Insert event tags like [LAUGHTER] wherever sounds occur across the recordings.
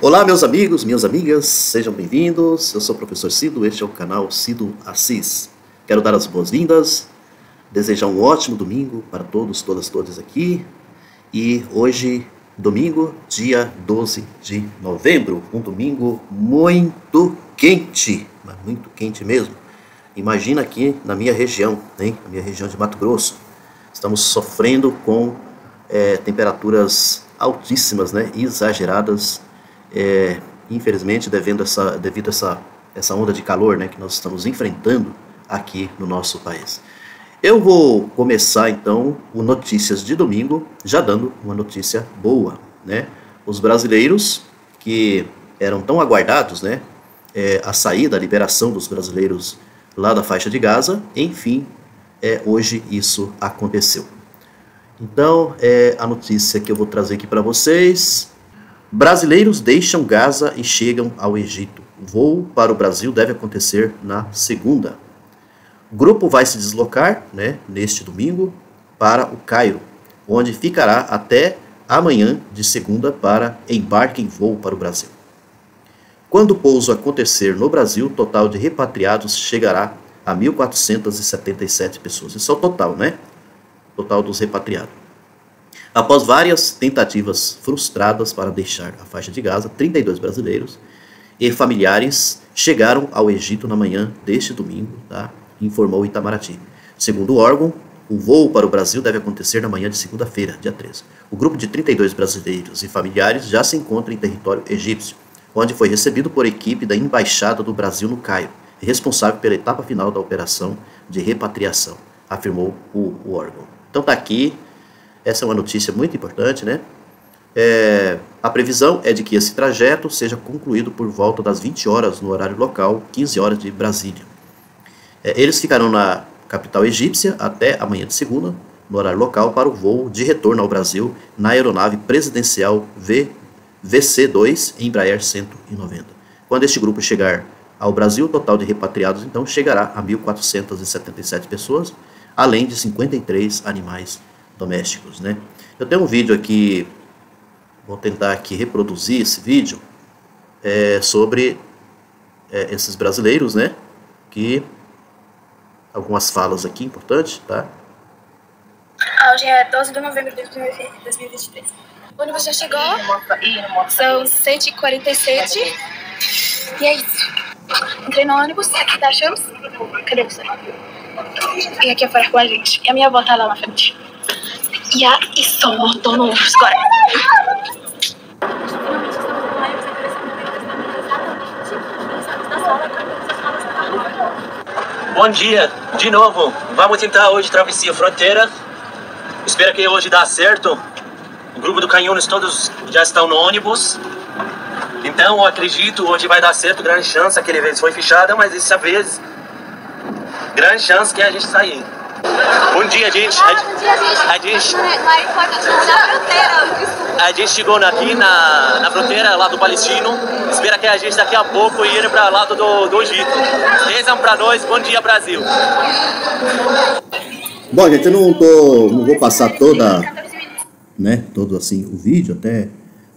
Olá, meus amigos, minhas amigas, sejam bem-vindos. Eu sou o professor Cido, este é o canal Cido Assis. Quero dar as boas-vindas, desejar um ótimo domingo para todos, todas, todas aqui. E hoje, domingo, dia 12 de novembro, um domingo muito quente, mas muito quente mesmo. Imagina aqui na minha região, hein? na minha região de Mato Grosso, estamos sofrendo com é, temperaturas altíssimas, né? exageradas é, infelizmente, devendo essa, devido a essa, essa onda de calor né, que nós estamos enfrentando aqui no nosso país. Eu vou começar então o Notícias de Domingo, já dando uma notícia boa. Né? Os brasileiros que eram tão aguardados, né, é, a saída, a liberação dos brasileiros lá da faixa de Gaza, enfim, é, hoje isso aconteceu. Então, é a notícia que eu vou trazer aqui para vocês Brasileiros deixam Gaza e chegam ao Egito. Voo para o Brasil deve acontecer na segunda. O grupo vai se deslocar né, neste domingo para o Cairo, onde ficará até amanhã de segunda para embarque em voo para o Brasil. Quando o pouso acontecer no Brasil, o total de repatriados chegará a 1.477 pessoas. Isso é o total, né? Total dos repatriados. Após várias tentativas frustradas para deixar a faixa de Gaza, 32 brasileiros e familiares chegaram ao Egito na manhã deste domingo, tá? informou Itamaraty. Segundo o órgão, o voo para o Brasil deve acontecer na manhã de segunda-feira, dia 13. O grupo de 32 brasileiros e familiares já se encontra em território egípcio, onde foi recebido por equipe da Embaixada do Brasil no Cairo, responsável pela etapa final da operação de repatriação, afirmou o, o órgão. Então está aqui essa é uma notícia muito importante, né? É, a previsão é de que esse trajeto seja concluído por volta das 20 horas no horário local, 15 horas de Brasília. É, eles ficarão na capital egípcia até amanhã de segunda, no horário local, para o voo de retorno ao Brasil na aeronave presidencial v, VC-2 Embraer 190. Quando este grupo chegar ao Brasil, o total de repatriados então chegará a 1.477 pessoas, além de 53 animais domésticos, né? Eu tenho um vídeo aqui, vou tentar aqui reproduzir esse vídeo, é, sobre é, esses brasileiros, né? Que algumas falas aqui importantes, tá? Hoje é 12 de novembro de 2023. O ônibus já chegou, são 7h47 e é isso. Entrei no ônibus, aqui tá a. Cadê você? E aqui fora com a gente. E a minha avó tá lá na frente. Ya somos todos agora. Bom dia, de novo. Vamos tentar hoje travessia fronteira. Espero que hoje dá certo. O grupo do Canhones todos já estão no ônibus. Então eu acredito hoje vai dar certo. Grande chance. Aquele vez foi fechada, mas dessa vez grande chance que a gente sair. Bom dia, gente. Ah, bom dia, gente. A gente, a gente na fronteira, desculpa. a gente chegou aqui na, na fronteira lá do Palestino. Espera que a gente daqui a pouco ir para lado do, do Egito. Rezam para nós. Bom dia, Brasil. Bom, gente, eu não, tô, não vou passar toda, né, todo assim o vídeo, até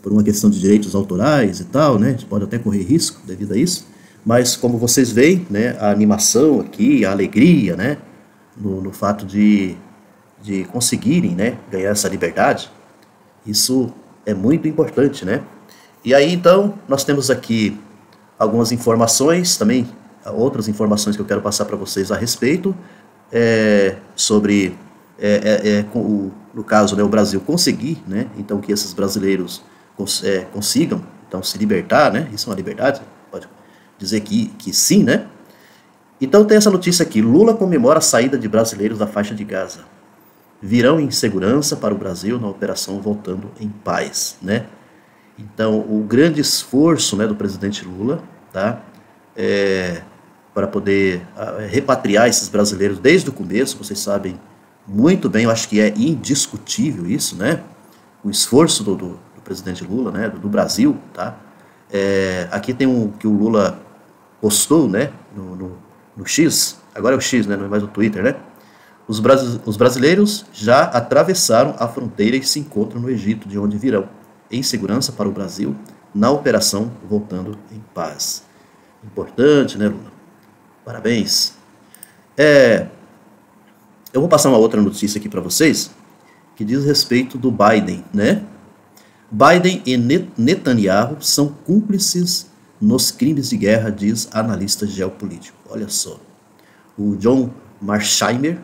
por uma questão de direitos autorais e tal, né, a gente pode até correr risco devido a isso, mas como vocês veem, né, a animação aqui, a alegria, né, no, no fato de, de conseguirem, né, ganhar essa liberdade, isso é muito importante, né, e aí então nós temos aqui algumas informações também, outras informações que eu quero passar para vocês a respeito, é, sobre, é, é, é, o, no caso, né, o Brasil conseguir, né, então que esses brasileiros cons, é, consigam, então, se libertar, né, isso é uma liberdade, pode dizer que, que sim, né, então tem essa notícia aqui, Lula comemora a saída de brasileiros da faixa de Gaza, virão em segurança para o Brasil na operação Voltando em Paz, né, então o grande esforço, né, do presidente Lula, tá, é, para poder uh, repatriar esses brasileiros desde o começo, vocês sabem muito bem, eu acho que é indiscutível isso, né? O esforço do, do, do presidente Lula, né? Do, do Brasil, tá? É, aqui tem um que o Lula postou, né? No, no, no, X, agora é o X, né? Não é mais o Twitter, né? Os, os brasileiros já atravessaram a fronteira e se encontram no Egito, de onde virão, em segurança para o Brasil, na operação Voltando em Paz. Importante, né, Luna? Parabéns. É, eu vou passar uma outra notícia aqui para vocês que diz respeito do Biden, né? Biden e Netanyahu são cúmplices nos crimes de guerra, diz analista geopolítico. Olha só. O John Marsheimer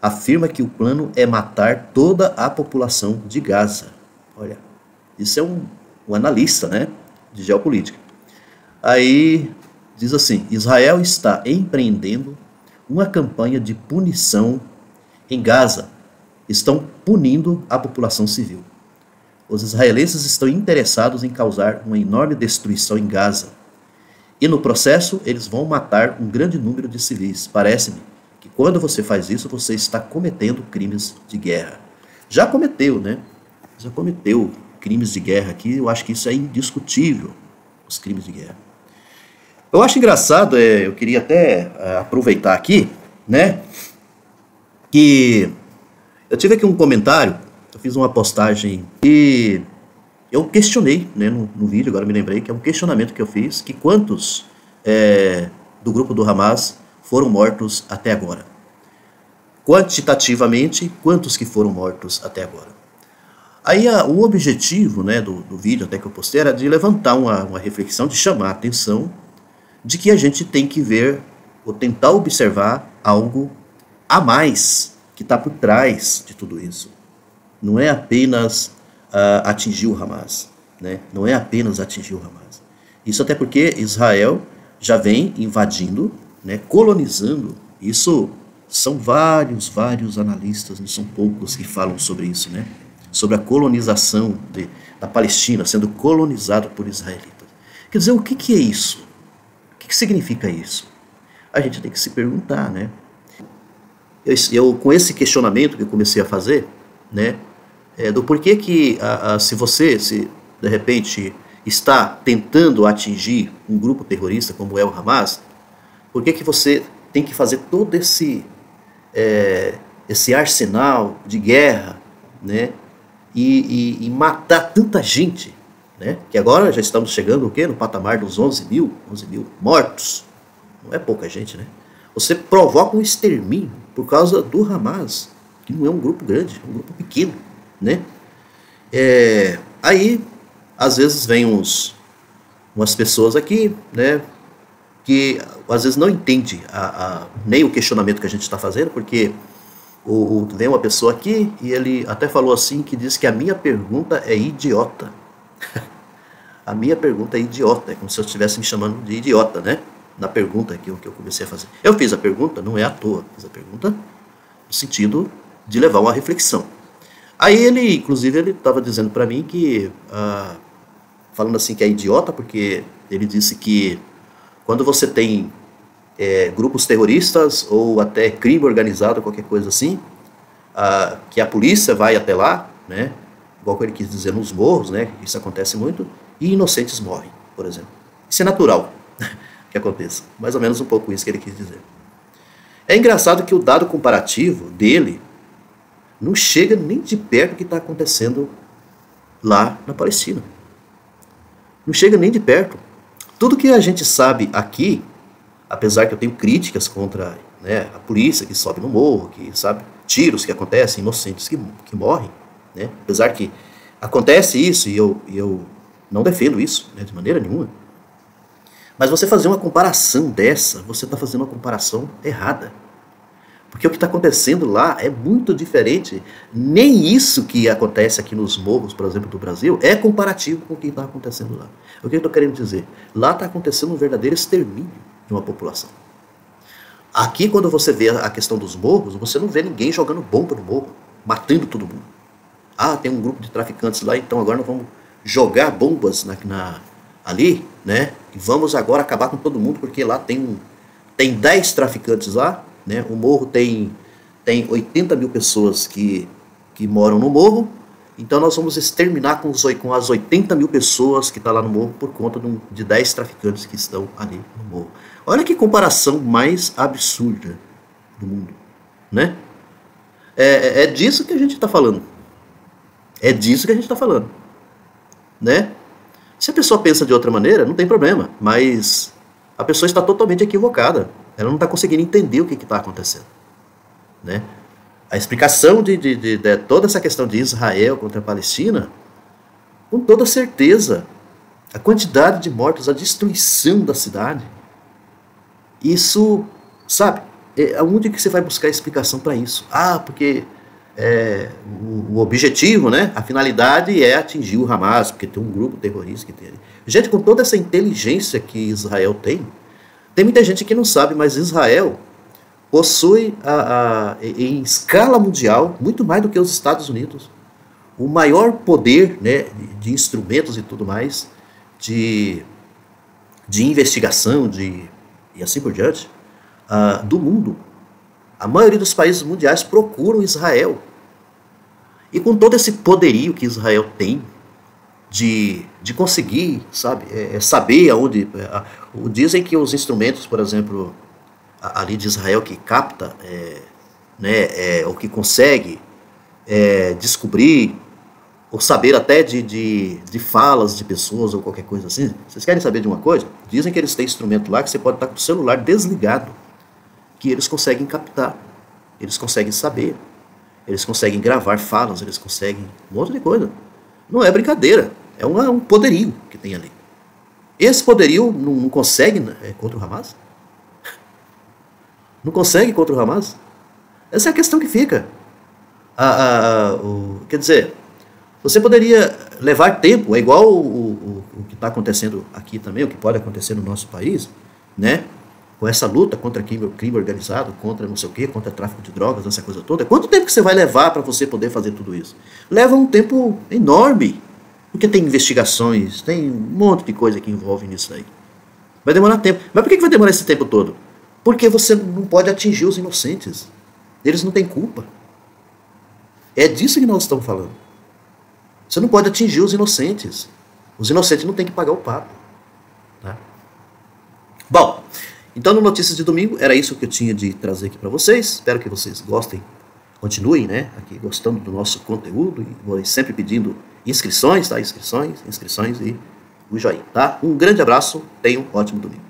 afirma que o plano é matar toda a população de Gaza. Olha, isso é um, um analista, né, de geopolítica. Aí diz assim: Israel está empreendendo uma campanha de punição em Gaza. Estão punindo a população civil. Os israelenses estão interessados em causar uma enorme destruição em Gaza. E no processo, eles vão matar um grande número de civis. Parece-me que quando você faz isso, você está cometendo crimes de guerra. Já cometeu, né? Já cometeu crimes de guerra aqui. Eu acho que isso é indiscutível, os crimes de guerra. Eu acho engraçado, é, eu queria até é, aproveitar aqui, né? Que eu tive aqui um comentário eu fiz uma postagem e eu questionei né, no, no, vídeo, agora me lembrei, que é um questionamento que eu fiz, que quantos é, do grupo do Hamas foram mortos até agora. Quantitativamente, quantos que foram mortos até agora. Aí a, o objetivo né, do, do vídeo até que eu postei era de levantar uma, uma reflexão, de chamar a atenção de que a gente tem que ver ou tentar observar algo a mais que está por trás de tudo isso não é apenas uh, atingir o Hamas, né? não é apenas atingir o Hamas. Isso até porque Israel já vem invadindo, né, colonizando. Isso são vários, vários analistas, não são poucos que falam sobre isso, né? sobre a colonização de, da Palestina sendo colonizada por israelitas. Quer dizer, o que, que é isso? O que, que significa isso? A gente tem que se perguntar, né? Eu, eu, com esse questionamento que eu comecei a fazer, né, é, do porquê que a, a, se você, se de repente está tentando atingir um grupo terrorista como é o Hamas, por que que você tem que fazer todo esse é, esse arsenal de guerra, né, e, e, e, matar tanta gente, né, que agora já estamos chegando o quê? no patamar dos 11 mil, 11 mil mortos, não é pouca gente, né? Você provoca um extermínio por causa do Hamas, que não é um grupo grande, é um grupo pequeno né? É, aí, às vezes, vem uns, umas pessoas aqui, né? Que às vezes não entende a, a nem o questionamento que a gente está fazendo, porque o, o, vem uma pessoa aqui e ele até falou assim, que diz que a minha pergunta é idiota. [LAUGHS] a minha pergunta é idiota, é como se eu estivesse me chamando de idiota, né? Na pergunta que eu, que eu comecei a fazer. Eu fiz a pergunta, não é à toa, fiz a pergunta no sentido de levar uma reflexão. Aí ele, inclusive, ele estava dizendo para mim que, ah, falando assim que é idiota, porque ele disse que quando você tem é, grupos terroristas ou até crime organizado, qualquer coisa assim, ah, que a polícia vai até lá, né, igual ele quis dizer nos morros, né, isso acontece muito, e inocentes morrem, por exemplo. Isso é natural [LAUGHS] que aconteça, mais ou menos um pouco isso que ele quis dizer. É engraçado que o dado comparativo dele não chega nem de perto do que está acontecendo lá na Palestina. Não chega nem de perto. Tudo que a gente sabe aqui, apesar que eu tenho críticas contra né, a polícia que sobe no morro, que sabe tiros que acontecem, inocentes que, que morrem, né, apesar que acontece isso e eu, eu não defendo isso né, de maneira nenhuma. Mas você fazer uma comparação dessa, você está fazendo uma comparação errada. Porque o que está acontecendo lá é muito diferente. Nem isso que acontece aqui nos morros, por exemplo, do Brasil, é comparativo com o que está acontecendo lá. O que eu estou querendo dizer? Lá está acontecendo um verdadeiro extermínio de uma população. Aqui, quando você vê a questão dos morros, você não vê ninguém jogando bomba no morro, matando todo mundo. Ah, tem um grupo de traficantes lá, então agora nós vamos jogar bombas na, na ali, né? E vamos agora acabar com todo mundo, porque lá tem, tem 10 traficantes lá, né? O morro tem, tem 80 mil pessoas que, que moram no morro, então nós vamos exterminar com, os, com as 80 mil pessoas que estão tá lá no morro por conta de, de 10 traficantes que estão ali no morro. Olha que comparação mais absurda do mundo, né? É, é, é disso que a gente está falando. É disso que a gente está falando, né? Se a pessoa pensa de outra maneira, não tem problema, mas a pessoa está totalmente equivocada. Ela não está conseguindo entender o que está acontecendo. Né? A explicação de, de, de, de, toda essa questão de Israel contra a Palestina, com toda certeza, a quantidade de mortos, a destruição da cidade, isso, sabe, é que você vai buscar explicação para isso? Ah, porque é, o, o, objetivo, né, a finalidade é atingir o Hamas, porque tem um grupo terrorista que tem ali. Gente, com toda essa inteligência que Israel tem, tem muita gente que não sabe, mas Israel possui, a, a, em escala mundial, muito mais do que os Estados Unidos, o maior poder né, de instrumentos e tudo mais, de, de investigação, de, e assim por diante, uh, do mundo. A maioria dos países mundiais procuram Israel. E com todo esse poderio que Israel tem de, de conseguir, sabe, é, é saber aonde. É, dizem que os instrumentos, por exemplo, ali de Israel que capta, é, né, é, ou que consegue é, descobrir, ou saber até de, de, de, falas de pessoas ou qualquer coisa assim. Vocês querem saber de uma coisa? Dizem que eles têm instrumento lá que você pode estar com o celular desligado, que eles conseguem captar, eles conseguem saber, eles conseguem gravar falas, eles conseguem um monte de coisa. Não é brincadeira, é uma, um poderio que tem ali. Esse poderio não, não consegue né, contra o Hamas? Não consegue contra o Hamas? Essa é a questão que fica. A, a, o, quer dizer, você poderia levar tempo, é igual o, o, o que está acontecendo aqui também, o que pode acontecer no nosso país, né? Com essa luta contra crime, crime organizado, contra não sei o quê, contra tráfico de drogas, essa coisa toda. Quanto tempo que você vai levar para você poder fazer tudo isso? Leva um tempo enorme, porque tem investigações, tem um monte de coisa que envolve nisso aí. Vai demorar tempo. Mas por que vai demorar esse tempo todo? Porque você não pode atingir os inocentes. Eles não têm culpa. É disso que nós estamos falando. Você não pode atingir os inocentes. Os inocentes não têm que pagar o papo. Tá? Bom, então no Notícias de Domingo era isso que eu tinha de trazer aqui para vocês. Espero que vocês gostem, continuem né, aqui gostando do nosso conteúdo e vou sempre pedindo inscrições, tá? Inscrições, inscrições e o joinha, tá? Um grande abraço, tenham um ótimo domingo.